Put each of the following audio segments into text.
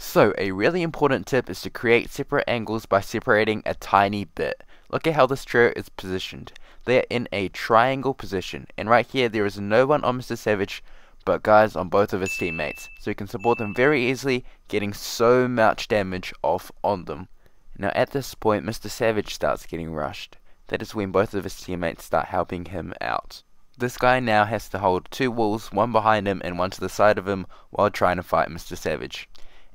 So, a really important tip is to create separate angles by separating a tiny bit. Look at how this trio is positioned. They are in a triangle position, and right here there is no one on Mr. Savage, but guys on both of his teammates. So you can support them very easily, getting so much damage off on them. Now at this point, Mr. Savage starts getting rushed. That is when both of his teammates start helping him out. This guy now has to hold two walls, one behind him and one to the side of him, while trying to fight Mr. Savage.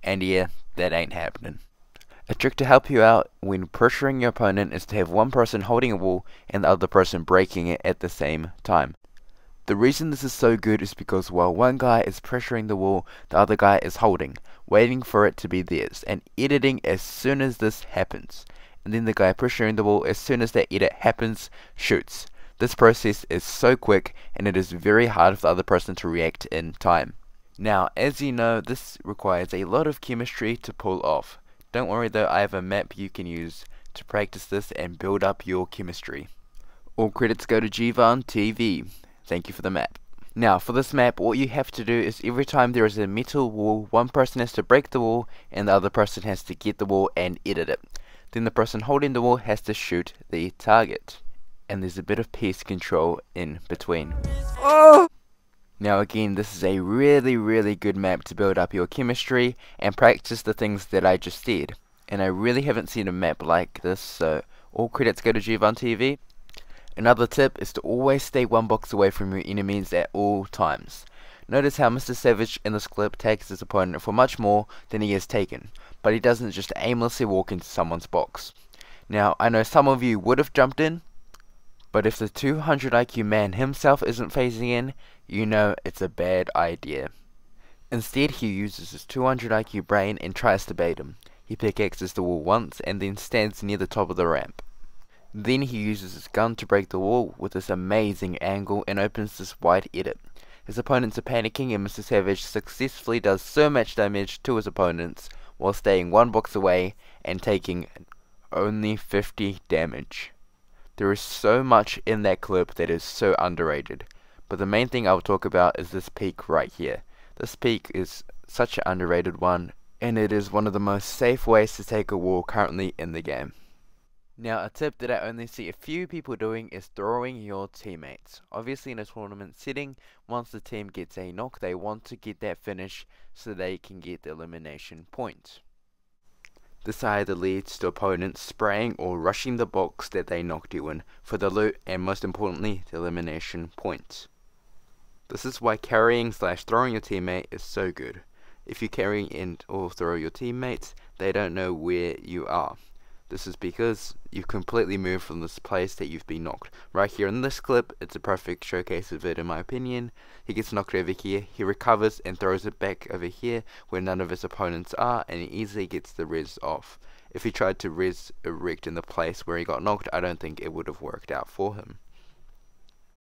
And yeah, that ain't happening. A trick to help you out when pressuring your opponent is to have one person holding a wall and the other person breaking it at the same time. The reason this is so good is because while one guy is pressuring the wall, the other guy is holding, waiting for it to be theirs, and editing as soon as this happens. And then the guy pressuring the wall, as soon as that edit happens, shoots. This process is so quick, and it is very hard for the other person to react in time. Now, as you know, this requires a lot of chemistry to pull off. Don't worry though, I have a map you can use to practice this and build up your chemistry. All credits go to Gvan TV. Thank you for the map. Now, for this map, what you have to do is every time there is a metal wall, one person has to break the wall, and the other person has to get the wall and edit it. Then the person holding the wall has to shoot the target. And there's a bit of pace control in between. Oh! Now again, this is a really, really good map to build up your chemistry and practice the things that I just did. And I really haven't seen a map like this, so all credits go to Gvan TV. Another tip is to always stay one box away from your enemies at all times. Notice how Mr. Savage in this clip takes his opponent for much more than he has taken, but he doesn't just aimlessly walk into someone's box. Now, I know some of you would have jumped in, but if the 200 IQ man himself isn't phasing in, you know it's a bad idea. Instead, he uses his 200 IQ brain and tries to bait him. He pickaxes the wall once and then stands near the top of the ramp. Then he uses his gun to break the wall with this amazing angle and opens this wide edit. His opponents are panicking and Mr. Savage successfully does so much damage to his opponents while staying one box away and taking only 50 damage. There is so much in that clip that is so underrated. But the main thing I will talk about is this peek right here. This peek is such an underrated one, and it is one of the most safe ways to take a wall currently in the game. Now, a tip that I only see a few people doing is throwing your teammates. Obviously, in a tournament setting, once the team gets a knock, they want to get that finish so they can get the elimination point. This either leads to opponents spraying or rushing the box that they knocked you in for the loot and most importantly the elimination points. This is why carrying slash throwing your teammate is so good. If you carry and or throw your teammates, they don't know where you are. This is because you've completely moved from this place that you've been knocked. Right here in this clip, it's a perfect showcase of it in my opinion. He gets knocked over here, he recovers and throws it back over here where none of his opponents are and he easily gets the res off. If he tried to res erect in the place where he got knocked, I don't think it would have worked out for him.